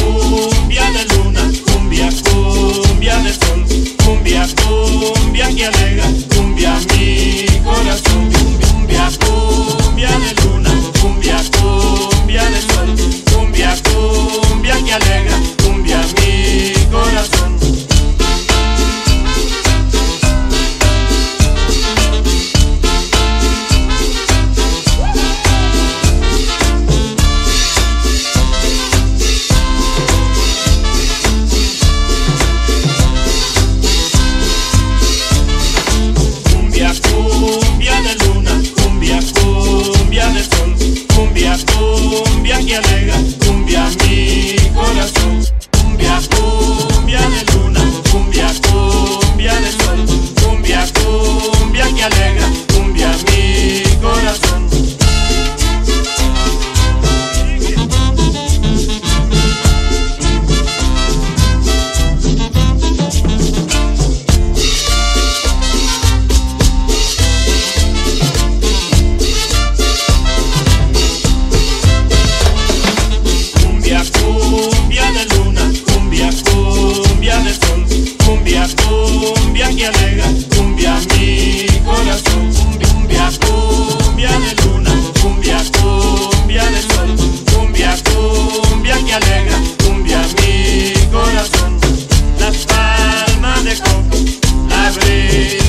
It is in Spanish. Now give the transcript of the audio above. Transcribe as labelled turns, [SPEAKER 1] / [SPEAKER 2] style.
[SPEAKER 1] cumbia de luna, cumbia, cumbia de sol, cumbia, cumbia que Cumbia, cumbia que alegra, cumbia mi corazón. Cumbia, cumbia de luna, cumbia, cumbia de sol. Cumbia, cumbia que alegra, cumbia mi corazón. gravity.